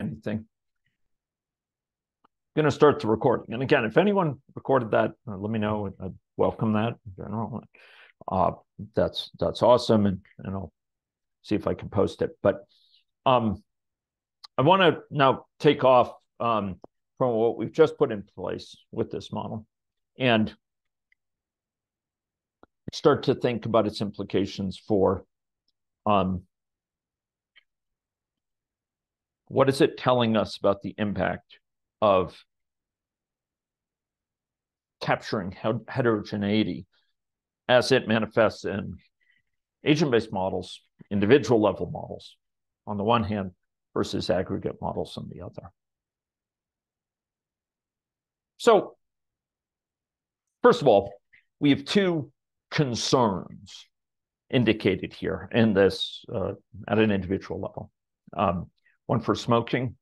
anything. I'm going to start the recording. And again, if anyone recorded that, uh, let me know. I welcome that in general. Uh, that's that's awesome, and and I'll see if I can post it. But um, I want to now take off um, from what we've just put in place with this model, and start to think about its implications for um, what is it telling us about the impact of capturing heterogeneity as it manifests in agent-based models, individual level models on the one hand versus aggregate models on the other. So first of all, we have two concerns indicated here in this uh, at an individual level. Um, one for smoking,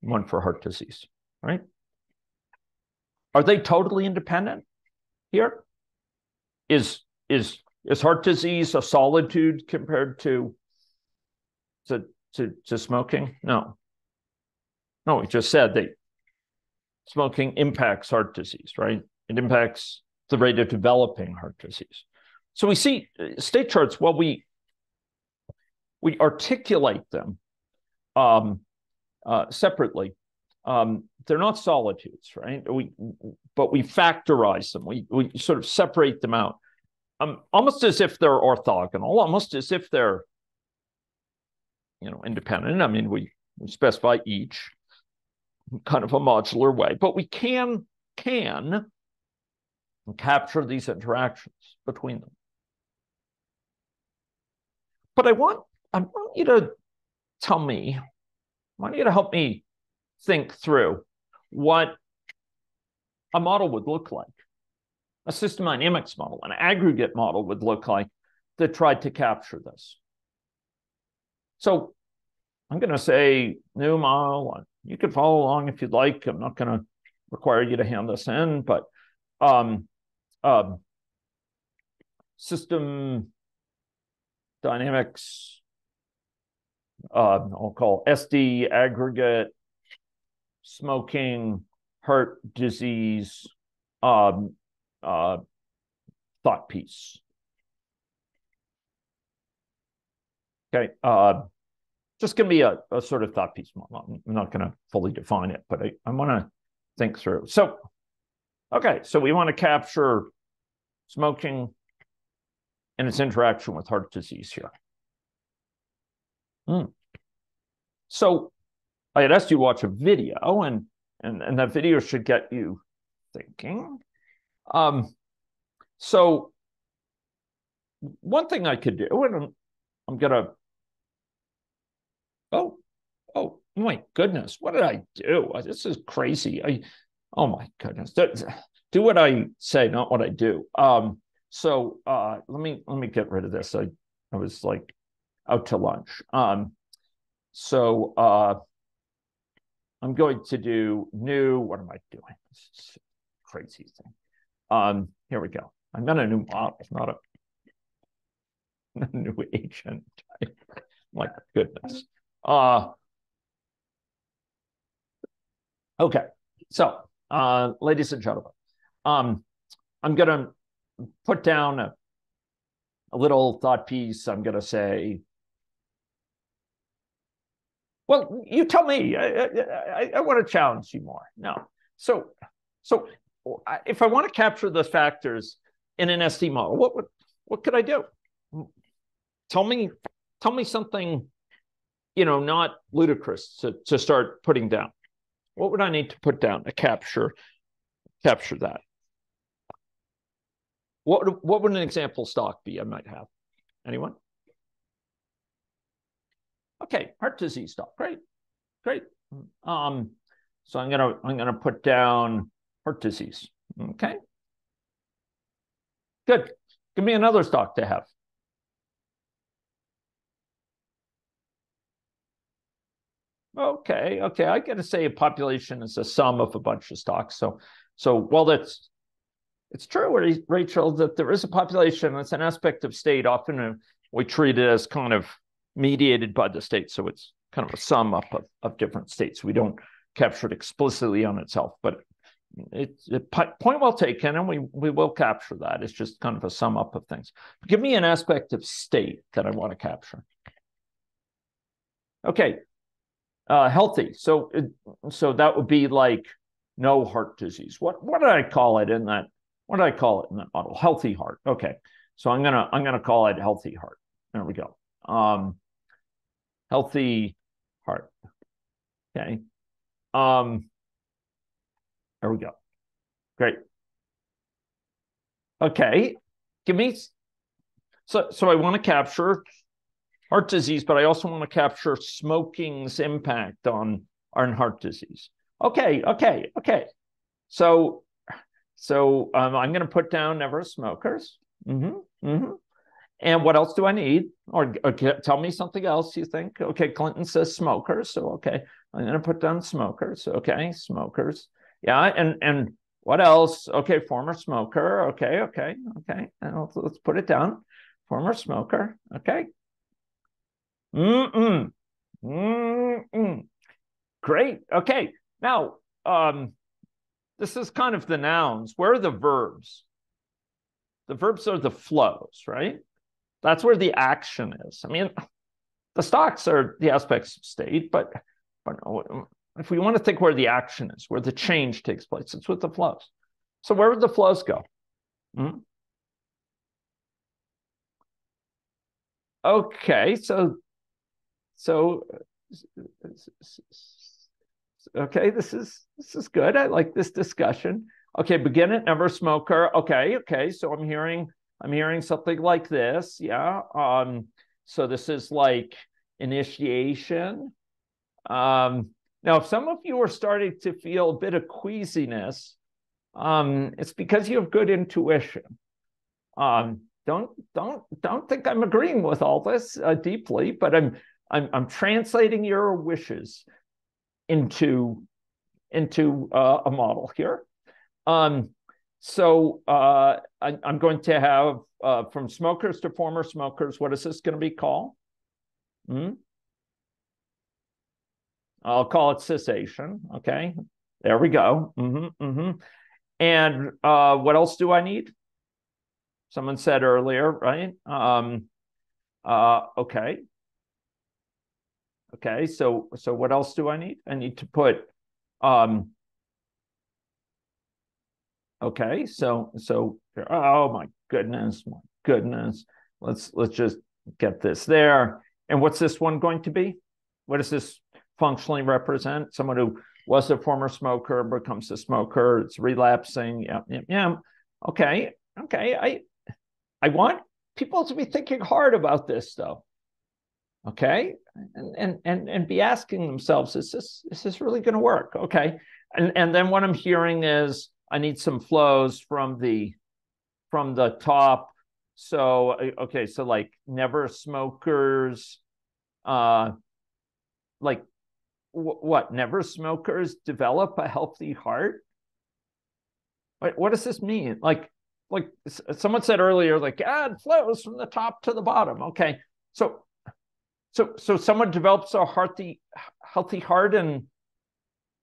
one for heart disease, right? Are they totally independent here? Is is is heart disease a solitude compared to to to, to smoking? No. No, we just said that smoking impacts heart disease, right? It impacts the rate of developing heart disease. So we see uh, state charts, well, we we articulate them um, uh, separately. Um, they're not solitudes, right? We but we factorize them. We we sort of separate them out, um, almost as if they're orthogonal, almost as if they're you know independent. I mean, we we specify each kind of a modular way, but we can can capture these interactions between them. But I want I want you to tell me, I want you to help me think through what a model would look like. A system dynamics model, an aggregate model would look like that tried to capture this. So I'm going to say new model. You can follow along if you'd like. I'm not going to require you to hand this in, but um, um, system dynamics, uh, I'll call SD aggregate, smoking, heart disease, um, uh, thought piece. Okay, uh, just give me a, a sort of thought piece. I'm not going to fully define it, but I, I want to think through. So Okay, so we want to capture smoking and its interaction with heart disease here. Hmm. So I had asked you to watch a video, and and, and that video should get you thinking. Um, so one thing I could do, and I'm, I'm gonna, oh, oh my goodness, what did I do? This is crazy. I Oh my goodness. Do what I say, not what I do. Um, so uh, let me let me get rid of this. I, I was like out to lunch. Um, so uh, I'm going to do new. What am I doing? This is crazy thing. Um, here we go. I'm got a new model, not a, a new agent. my goodness. Uh, okay. So uh, ladies and gentlemen, um, I'm going to put down a, a little thought piece. I'm going to say, well, you tell me. I, I, I want to challenge you more. No. So, so if I want to capture the factors in an SD model, what would what could I do? Tell me, tell me something, you know, not ludicrous to, to start putting down. What would I need to put down to capture capture that? What what would an example stock be? I might have. Anyone? Okay, heart disease stock. Great, great. Um, so I'm gonna I'm gonna put down heart disease. Okay. Good. Give me another stock to have. Okay, okay. I got to say, a population is a sum of a bunch of stocks. So, so while that's it's true, Rachel, that there is a population. It's an aspect of state. Often uh, we treat it as kind of mediated by the state. So it's kind of a sum up of, of different states. We don't capture it explicitly on itself, but it's it, point well taken, and we we will capture that. It's just kind of a sum up of things. Give me an aspect of state that I want to capture. Okay, uh, healthy. So so that would be like no heart disease. What what did I call it in that? What did I call it in that model? Healthy heart. Okay, so I'm gonna I'm gonna call it healthy heart. There we go. Um, healthy heart. Okay. Um, there we go. Great. Okay. Give me so so I want to capture heart disease, but I also want to capture smoking's impact on on heart disease. Okay, okay, okay. So so um, I'm going to put down never smokers. Mm-hmm, mm-hmm. And what else do I need? Or, or tell me something else you think. Okay, Clinton says smokers. So okay, I'm going to put down smokers. Okay, smokers. Yeah, and and what else? Okay, former smoker. Okay, okay, okay. Let's, let's put it down. Former smoker. Okay. Mm-mm. Mm-mm. Great. Okay. Now, um, this is kind of the nouns. Where are the verbs? The verbs are the flows, right? That's where the action is. I mean, the stocks are the aspects of state, but, but if we want to think where the action is, where the change takes place, it's with the flows. So where would the flows go? Hmm? Okay, so so okay, this is this is good. I like this discussion. Okay, begin it, never smoker. Okay, okay. So I'm hearing I'm hearing something like this. Yeah. Um, so this is like initiation. Um, now, if some of you are starting to feel a bit of queasiness, um, it's because you have good intuition. Um, don't don't don't think I'm agreeing with all this uh, deeply, but I'm I'm I'm translating your wishes into into uh, a model here. Um, so uh, I, am going to have uh, from smokers to former smokers. What is this going to be called? Hmm? I'll call it cessation. Okay, there we go. Mm-hmm, mm-hmm. And uh, what else do I need? Someone said earlier, right? Um, uh, okay. Okay, so so what else do I need? I need to put um, okay, so so oh my goodness, my goodness. Let's let's just get this there. And what's this one going to be? What does this functionally represent? Someone who was a former smoker becomes a smoker, it's relapsing. Yeah, yeah, yeah. Okay, okay. I I want people to be thinking hard about this though okay and and and, and be asking themselves is this is this really going to work okay and and then what i'm hearing is i need some flows from the from the top. So okay so like never smokers uh like what never smokers develop a healthy heart? What, what does this mean? Like like someone said earlier like it flows from the top to the bottom. Okay so so so someone develops a healthy healthy heart and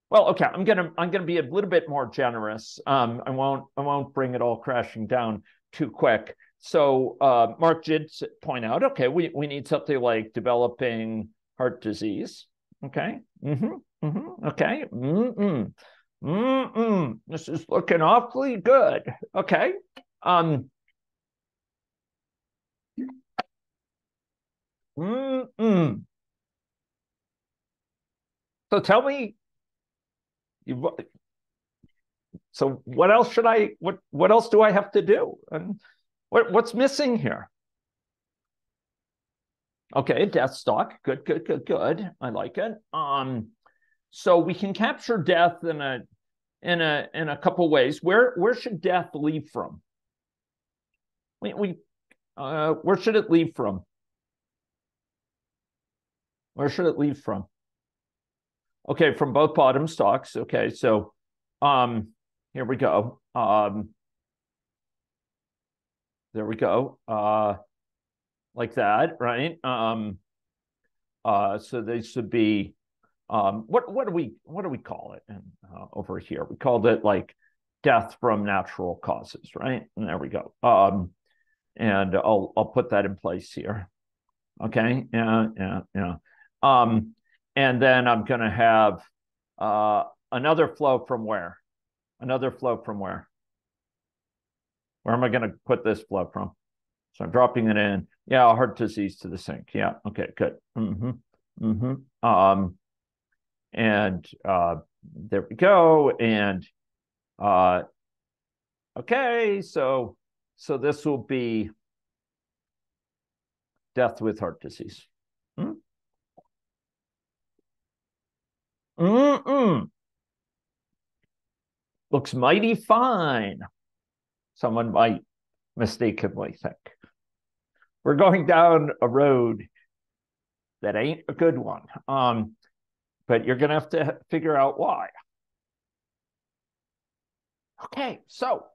well, okay, I'm gonna I'm gonna be a little bit more generous. Um, I won't I won't bring it all crashing down too quick. So uh, Mark did point out, okay, we, we need something like developing heart disease. Okay. Mm-hmm. Mm-hmm. Okay. Mm-mm. Mm-mm. This is looking awfully good. Okay. Um, Mm-mm. So tell me, so what else should I? What what else do I have to do? And what what's missing here? Okay, death stalk. Good, good, good, good. I like it. Um, so we can capture death in a in a in a couple ways. Where where should death leave from? We we uh, where should it leave from? Where should it leave from? Okay, from both bottom stocks. Okay, so um, here we go. Um, there we go. Uh, like that, right? Um, Uh, so they should be um, what what do we what do we call it and, uh, over here? We called it like death from natural causes, right? And there we go. Um, and I'll I'll put that in place here. Okay. Yeah. Yeah. Yeah. Um, and then I'm going to have uh, another flow from where? Another flow from where? Where am I going to put this flow from? So I'm dropping it in. Yeah, heart disease to the sink. Yeah. Okay. Good. Mm-hmm. Mm-hmm. Um, and uh, there we go. And uh, okay, so so this will be death with heart disease. Mm-mm. Looks mighty fine. Someone might mistakenly think. We're going down a road that ain't a good one. Um, but you're going to have to figure out why. Okay, so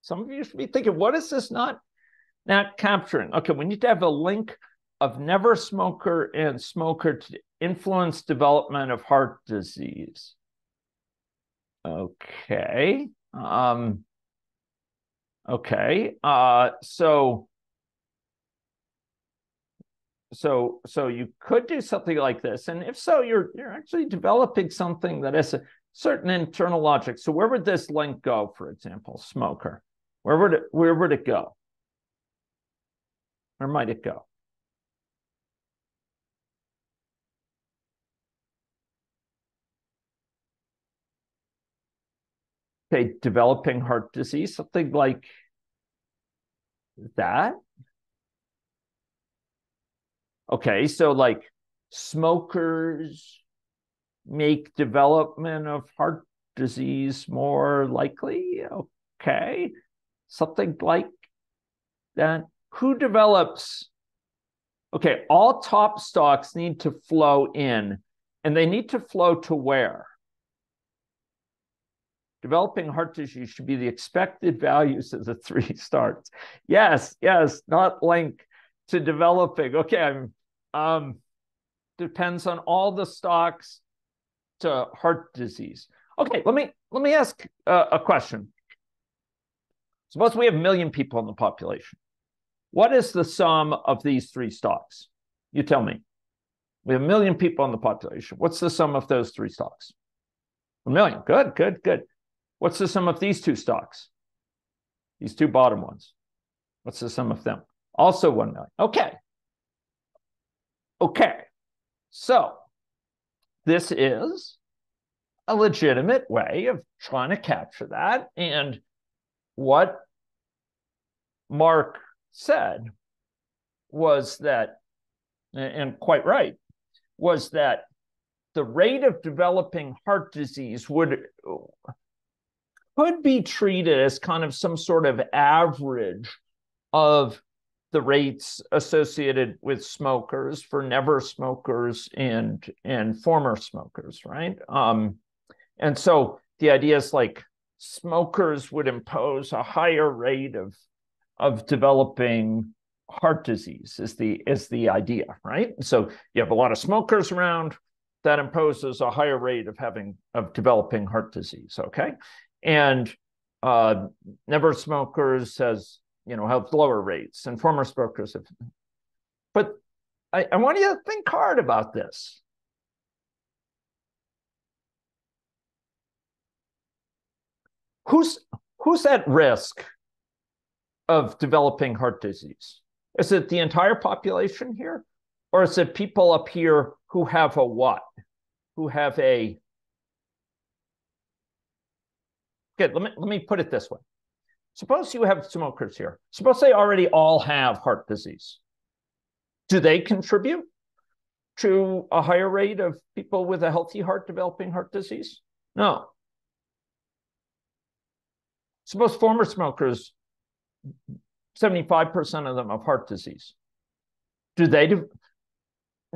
some of you should be thinking, what is this not not capturing? Okay, we need to have a link of never smoker and smoker to influence development of heart disease. Okay. Um, okay. Uh, so so so you could do something like this and if so you're you're actually developing something that has a certain internal logic so where would this link go for example smoker where would it where would it go where might it go okay developing heart disease something like that Okay, so like smokers make development of heart disease more likely. Okay, something like that. Who develops? Okay, all top stocks need to flow in, and they need to flow to where? Developing heart disease should be the expected values of the three starts. Yes, yes, not link to developing. Okay, I'm um, depends on all the stocks to heart disease. Okay, let me let me ask uh, a question. Suppose we have a million people in the population. What is the sum of these three stocks? You tell me. We have a million people in the population. What's the sum of those three stocks? A million. Good, good, good. What's the sum of these two stocks? These two bottom ones. What's the sum of them? Also 1 million. Okay. Okay, so this is a legitimate way of trying to capture that. And what Mark said was that, and quite right, was that the rate of developing heart disease would could be treated as kind of some sort of average of the rates associated with smokers for never smokers and and former smokers, right? Um, and so the idea is like smokers would impose a higher rate of of developing heart disease is the is the idea, right? So you have a lot of smokers around that imposes a higher rate of having of developing heart disease, okay? And uh, never smokers has you know, have lower rates and former smokers have. But I, I want you to think hard about this. Who's who's at risk of developing heart disease? Is it the entire population here? Or is it people up here who have a what? Who have a Okay, let me let me put it this way. Suppose you have smokers here. Suppose they already all have heart disease. Do they contribute to a higher rate of people with a healthy heart developing heart disease? No. Suppose former smokers, 75% of them have heart disease. Do they do,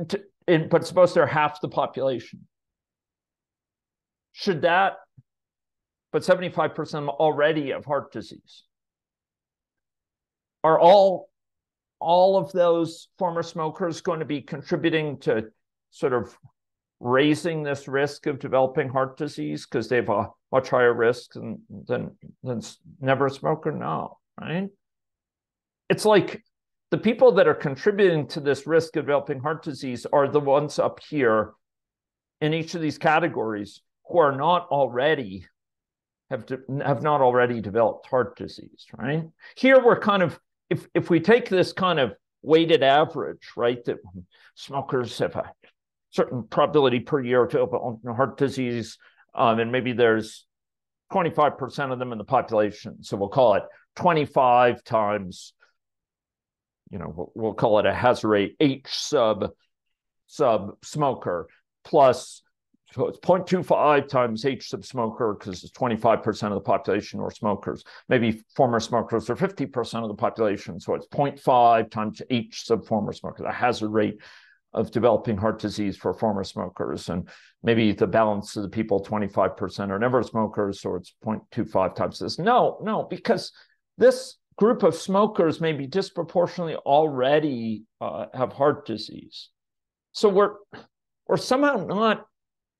to, in, but suppose they're half the population. Should that but 75% already have heart disease. are all all of those former smokers going to be contributing to sort of raising this risk of developing heart disease because they have a much higher risk than than than never a smoker? No, right? It's like the people that are contributing to this risk of developing heart disease are the ones up here in each of these categories who are not already have have not already developed heart disease, right? Here we're kind of if if we take this kind of weighted average, right, that smokers have a certain probability per year to develop heart disease, um, and maybe there's 25% of them in the population. So we'll call it 25 times, you know, we'll, call it a hazard rate H sub sub smoker plus so it's 0.25 times H sub smoker because it's 25% of the population or smokers. Maybe former smokers are 50% of the population. So it's 0.5 times H sub former smokers, the hazard rate of developing heart disease for former smokers. And maybe the balance of the people, 25% are never smokers, so it's 0.25 times this. No, no, because this group of smokers may be disproportionately already uh, have heart disease. So we're we're somehow not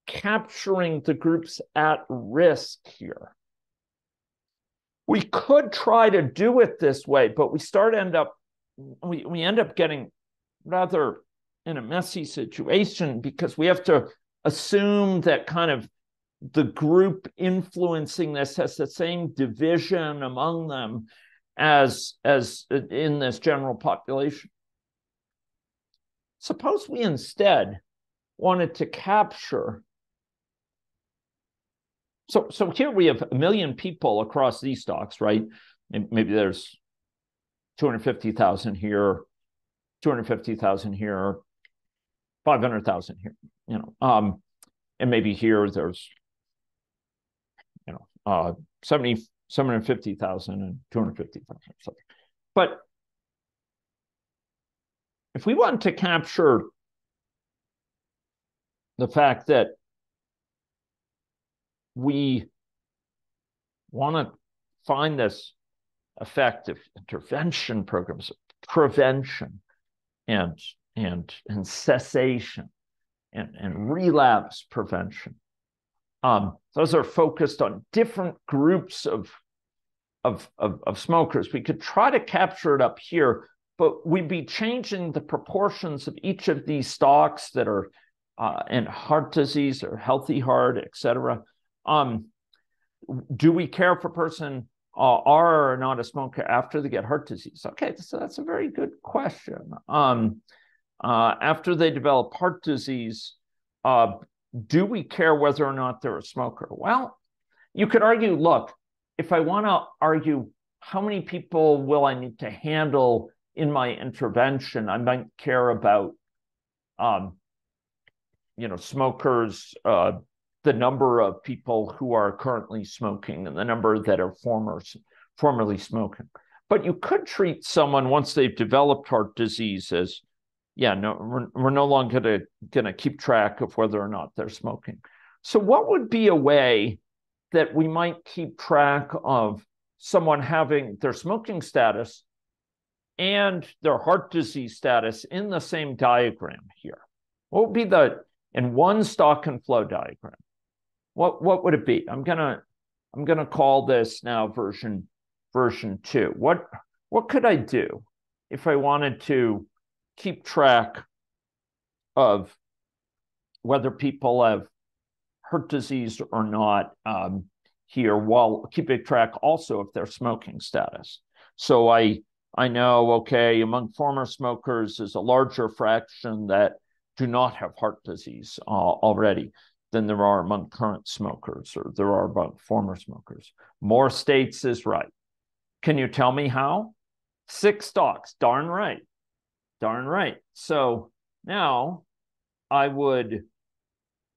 capturing the groups at risk here. We could try to do it this way, but we start end up we, we end up getting rather in a messy situation because we have to assume that kind of the group influencing this has the same division among them as as in this general population suppose we instead wanted to capture so, so here we have a million people across these stocks, right? Maybe there's 250,000 here, 250,000 here, 500,000 here, you know. Um, and maybe here there's, uh, 70, 750,000 and 250,000. But if we want to capture the fact that we want to find this effective intervention programs, prevention and and and cessation and, and relapse prevention. Um, those are focused on different groups of, of, of, of smokers. We could try to capture it up here, but we'd be changing the proportions of each of these stocks that are uh, in heart disease or healthy heart, et cetera, um, do we care if a person uh, are or not a smoker after they get heart disease? Okay, so that's a very good question. Um, uh, after they develop heart disease, uh, do we care whether or not they're a smoker? Well, you could argue, look, if I want to argue how many people will I need to handle in my intervention, I might care about, um, you know, smokers, uh, the number of people who are currently smoking and the number that are former, formerly smoking. But you could treat someone once they've developed heart disease as, yeah, no, we're, we're no longer gonna, gonna keep track of whether or not they're smoking. So, what would be a way that we might keep track of someone having their smoking status and their heart disease status in the same diagram here? What would be the in one stock and flow diagram? what what would it be? I'm gonna I'm gonna call this now version version two. What what could I do if I wanted to keep track of whether people have heart disease or not um, here, while keeping track also of their smoking status. So I I know okay among former smokers is a larger fraction that do not have heart disease uh, already than there are among current smokers or there are among former smokers. More states is right. Can you tell me how? Six stocks. Darn right. Darn right. So now I would,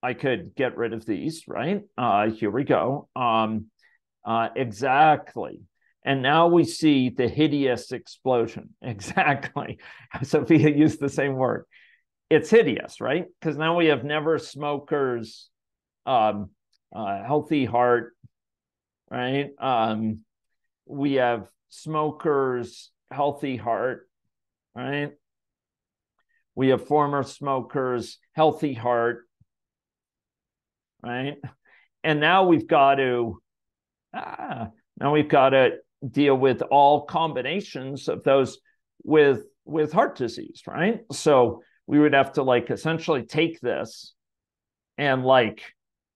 I could get rid of these, right? Uh, here we go. Um, uh, exactly. And now we see the hideous explosion. Exactly. Sophia used the same word it's hideous, right? Because now we have never smokers, um, uh, healthy heart, right? Um, we have smokers healthy heart, right? We have former smokers, healthy heart, right? And now we've got to, ah, now we've got to deal with all combinations of those with with heart disease, right? So we would have to like essentially take this and like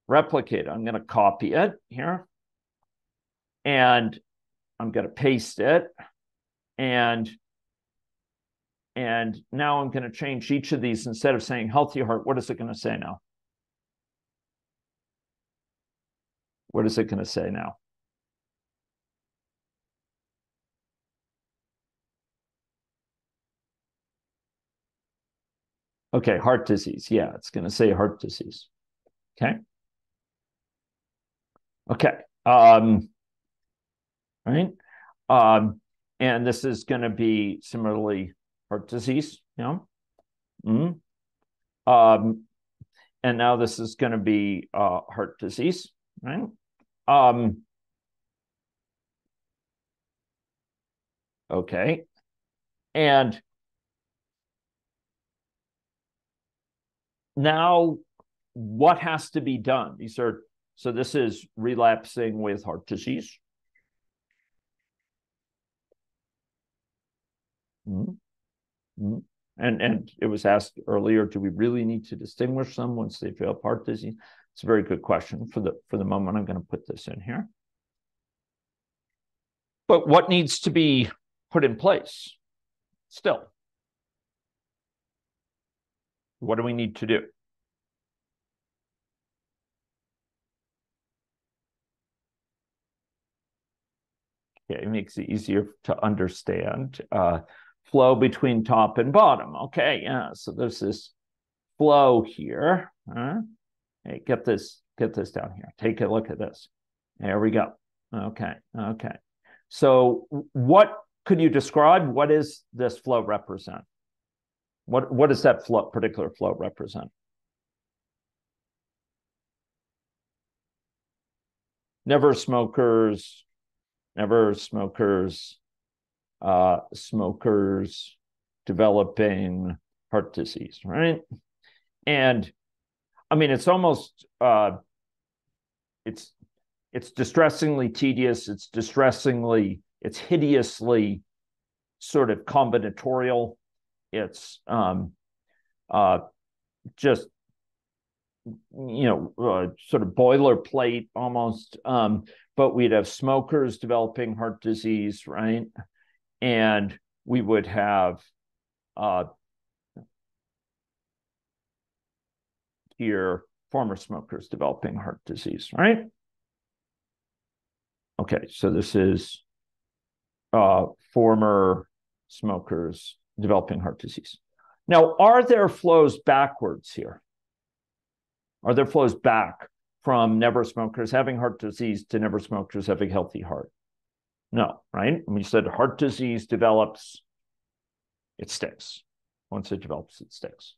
replicate. I'm going to copy it here and I'm going to paste it and and now I'm going to change each of these instead of saying healthy heart. What is it going to say now? What is it going to say now? Okay, heart disease. Yeah, it's going to say heart disease. Okay. Okay. Um, right. Um, and this is going to be similarly heart disease. Yeah. Mm. Um, and now this is going to be uh, heart disease, right? Um, okay. And now what has to be done? These are so this is relapsing with heart disease. Mm-hmm. Mm-hmm. And and it was asked earlier, do we really need to distinguish them once they fail heart disease? It's a very good question. For the for the moment, I'm going to put this in here. But what needs to be put in place still? What do we need to do? Okay, it makes it easier to understand. Uh, flow between top and bottom. Okay, yeah. So there's this flow here. Huh? Hey, get this, get this down here. Take a look at this. There we go. Okay, okay. So what could you describe? What is this flow represent? What what does that flow, particular flow represent? Never smokers, never smokers, uh, smokers developing heart disease, right? And I mean, it's almost uh, it's it's distressingly tedious. It's distressingly, it's hideously sort of combinatorial it's um, uh, just you know uh, sort of boilerplate almost um, but we'd have smokers developing heart disease right and we would have uh, here former smokers developing heart disease right okay so this is uh, former smokers developing heart disease. Now, are there flows backwards here? Are there flows back from never smokers having heart disease to never smokers having healthy heart? No, right? We said heart disease develops, it sticks. Once it develops, it sticks.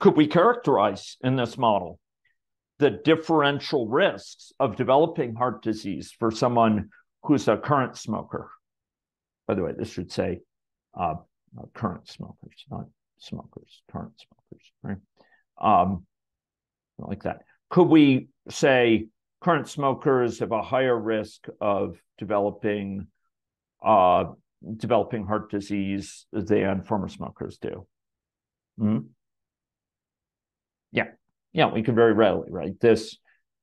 Could we characterize in this model the differential risks of developing heart disease for someone who's a current smoker by the way, this should say uh, current smokers, not smokers, current smokers, right? Um, like that. Could we say current smokers have a higher risk of developing uh, developing heart disease than former smokers do? Mm-hmm. Yeah, yeah, we can very readily, right? This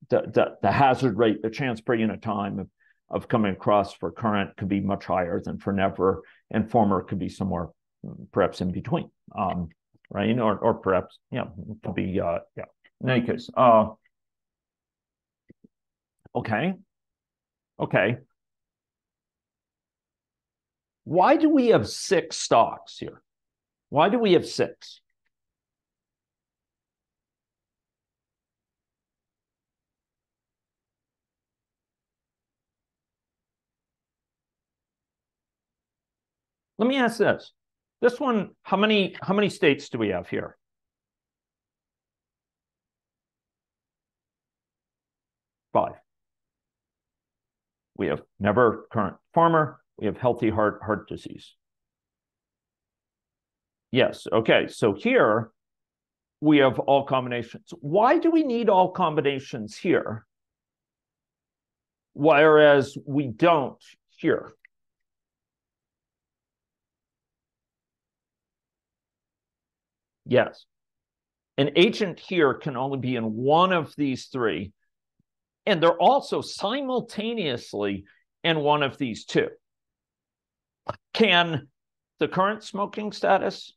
the, the the hazard rate, the chance per unit time of of coming across for current could be much higher than for never, and former could be somewhere perhaps in between, um, right? Or, or perhaps, yeah, could be, uh, yeah. In any case, uh, okay, okay. Why do we have six stocks here? Why do we have six? Let me ask this. This one, how many how many states do we have here? We have never current farmer, We have healthy heart heart disease. Yes. Okay. So here we have all combinations. Why do we need all combinations here? Whereas we don't here. Yes. An agent here can only be in one of these three. And they're also simultaneously in one of these two. Can the current smoking status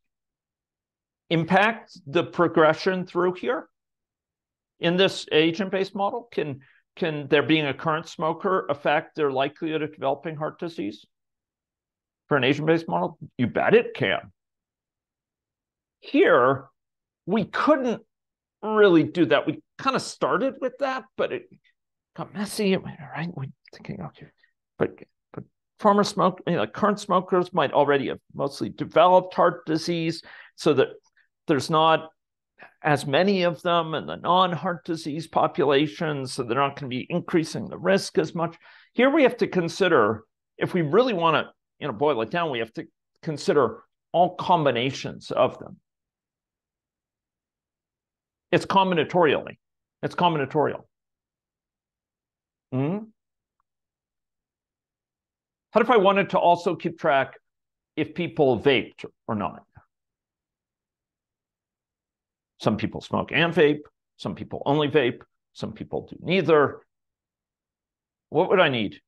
impact the progression through here in this agent-based model? Can can there being a current smoker affect their likelihood of developing heart disease for an agent-based model? You bet it can. Here, we couldn't really do that. We kind of started with that, but it got messy, right? We thinking, okay, but but former smoke, you know, current smokers might already have mostly developed heart disease, so that there's not as many of them in the non-heart disease populations, so they're not going to be increasing the risk as much. Here we have to consider if we really want to, you know, boil it down, we have to consider all combinations of them. It's combinatorially. It's combinatorial. Mm-hmm. How if I wanted to also keep track if people vaped or not? Some people smoke and vape, some people only vape, some people do neither. What would I need?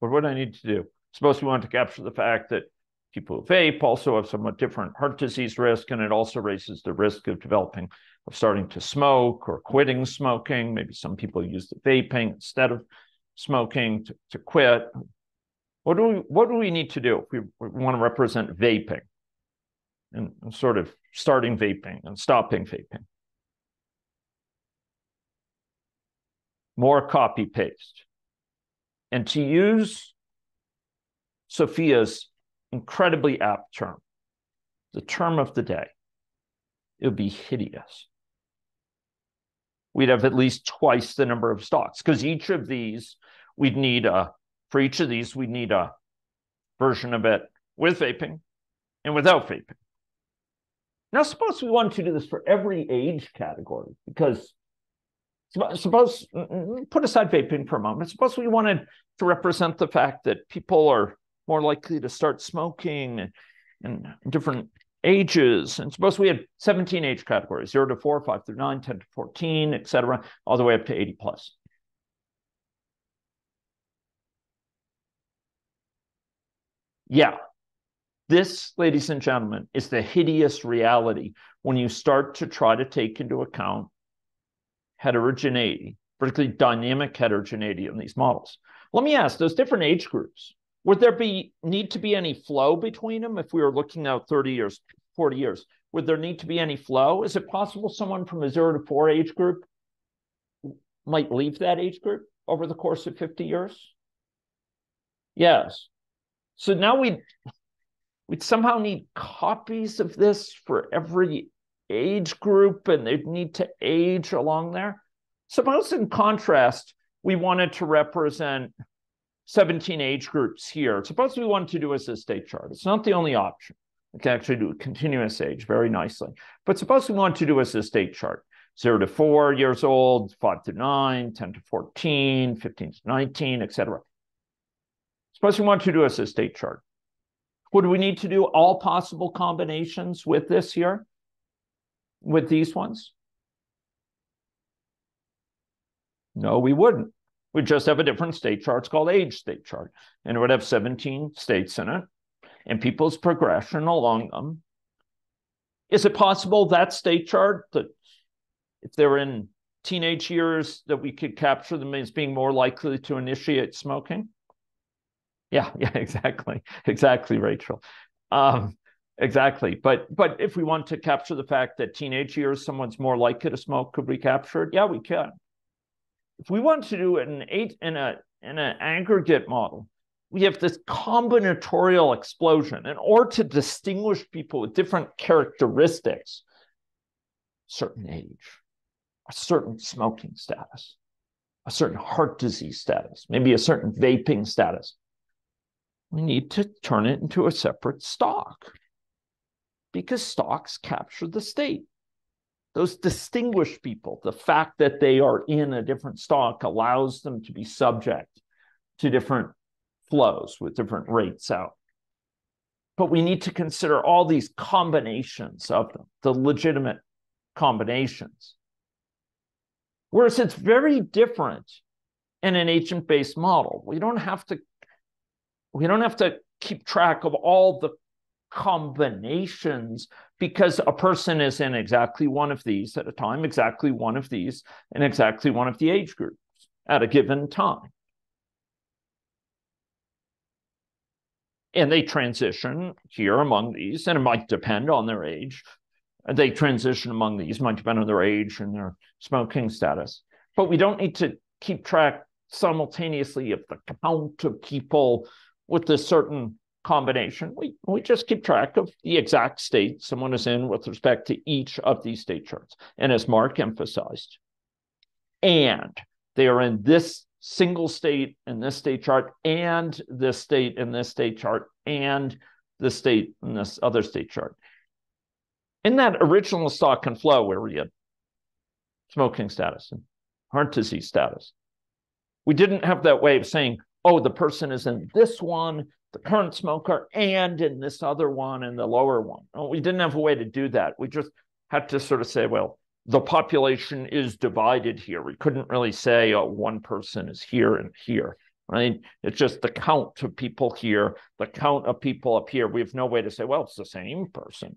What would I need to do? Suppose we want to capture the fact that people who vape also have somewhat different heart disease risk, and it also raises the risk of developing, of starting to smoke or quitting smoking. Maybe some people use the vaping instead of smoking to, to quit. What do we what do we need to do if we, we want to represent vaping and, and sort of starting vaping and stopping vaping? More copy paste. And to use Sophia's incredibly apt term, the term of the day, it would be hideous. We'd have at least twice the number of stocks because each of these we'd need a for each of these, we'd need a version of it with vaping and without vaping. Now, suppose we wanted to do this for every age category, because suppose, put aside vaping for a moment, suppose we wanted to represent the fact that people are more likely to start smoking in different ages. And suppose we had 17 age categories, 0 to 4, 5 through 9, 10 to 14, et cetera, all the way up to 80 plus. Yeah. This, ladies and gentlemen, is the hideous reality when you start to try to take into account heterogeneity, particularly dynamic heterogeneity in these models. Let me ask those different age groups, would there be need to be any flow between them if we were looking out 30 years, 40 years? Would there need to be any flow? Is it possible someone from a zero to four age group might leave that age group over the course of 50 years? Yes. So now we we'd somehow need copies of this for every age group, and they'd need to age along there. Suppose, in contrast, we wanted to represent 17 age groups here. Suppose we wanted to do a state chart. It's not the only option. We can actually do a continuous age very nicely. But suppose we want to do a state chart. 0 to 4 years old, 5 to 9, 10 to 14, 15 to 19, etc. Suppose we want to do a state chart. Would we need to do all possible combinations with this here? With these ones? No, we wouldn't. We'd just have a different state chart. It's called age state chart. And it would have 17 states in it and people's progression along them. Is it possible that state chart that if they're in teenage years that we could capture them as being more likely to initiate smoking? Yeah, yeah, exactly, exactly, Rachel. Um, exactly. But but if we want to capture the fact that teenage years someone's more likely to smoke, could we capture it? Yeah, we can. If we want to do an eight in a in an aggregate model, we have this combinatorial explosion. In order to distinguish people with different characteristics, certain age, a certain smoking status, a certain heart disease status, maybe a certain vaping status, we need to turn it into a separate stock because stocks capture the state. Those distinguished people, the fact that they are in a different stock allows them to be subject to different flows with different rates out. But we need to consider all these combinations of them, the legitimate combinations. Whereas it's very different in an agent-based model. We don't have to we don't have to keep track of all the combinations because a person is in exactly one of these at a time, exactly one of these, and exactly one of the age groups at a given time. And they transition here among these, and it might depend on their age. They transition among these, might depend on their age and their smoking status. But we don't need to keep track simultaneously of the count of people with a certain combination. We, we just keep track of the exact state someone is in with respect to each of these state charts. And as Mark emphasized, and they are in this single state in this state chart, and this state in this state chart, and this state in this other state chart. In that original stock and flow where we had smoking status and heart disease status, we didn't have that way of saying, oh, the person is in this one, the current smoker, and in this other one, and the lower one. Well, we didn't have a way to do that. We just had to sort of say, well, the population is divided here. We couldn't really say, oh, one person is here and here, right? It's just the count of people here, the count of people up here. We have no way to say, well, it's the same person.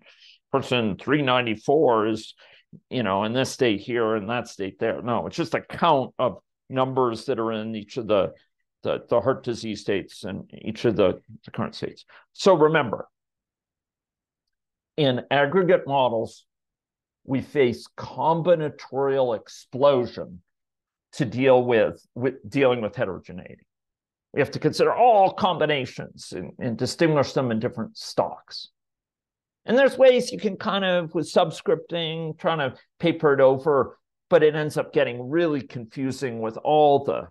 Person 394 is, you know, in this state here and that state there. No, it's just a count of numbers that are in each of the the, the heart disease states and each of the, the current states. So remember, in aggregate models, we face combinatorial explosion to deal with, with dealing with heterogeneity. We have to consider all combinations and, and distinguish them in different stocks. And there's ways you can kind of, with subscripting, trying to paper it over, but it ends up getting really confusing with all the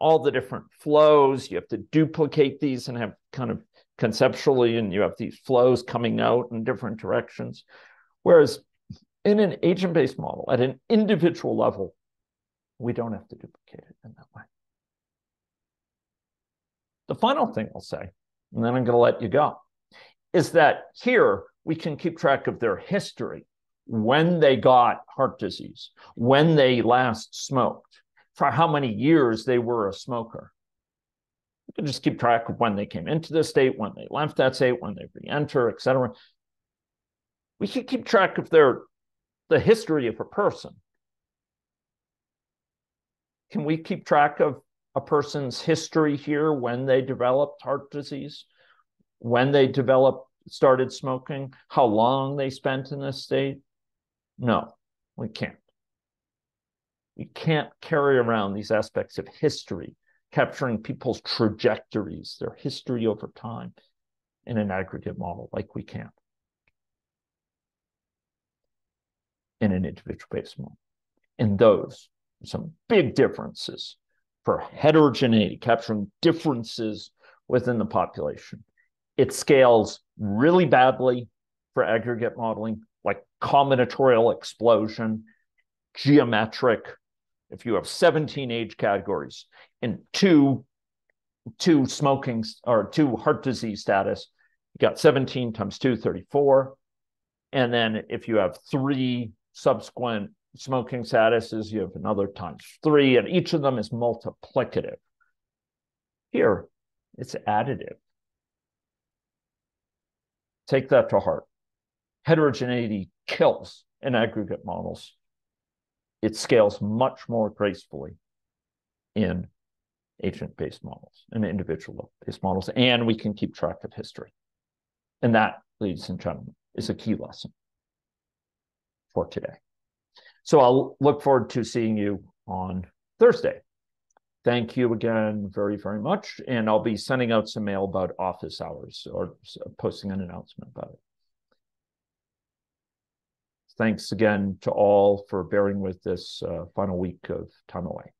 all the different flows. You have to duplicate these and have kind of conceptually, and you have these flows coming out in different directions. Whereas in an agent based model, at an individual level, we don't have to duplicate it in that way. The final thing I'll say, and then I'm going to let you go, is that here we can keep track of their history when they got heart disease, when they last smoked, for how many years they were a smoker. You can just keep track of when they came into the state, when they left that state, when they re-enter, etc. We can keep track of their the history of a person. Can we keep track of a person's history here when they developed heart disease, when they developed started smoking, how long they spent in this state? No, we can't. You can't carry around these aspects of history, capturing people's trajectories, their history over time in an aggregate model like we can in an individual based model. In those, are some big differences for heterogeneity, capturing differences within the population. It scales really badly for aggregate modeling, like combinatorial explosion, geometric if you have 17 age categories and two two smoking or two heart disease status, you got 17 times 2, 34. And then if you have three subsequent smoking statuses, you have another times three, and each of them is multiplicative. Here, it's additive. Take that to heart. Heterogeneity kills in aggregate models it scales much more gracefully in agent-based models and individual-based models, and we can keep track of history. And that, ladies and gentlemen, is a key lesson for today. So I'll look forward to seeing you on Thursday. Thank you again very, very much. And I'll be sending out some mail about office hours or posting an announcement about it. Thanks again to all for bearing with this uh, final week of time away.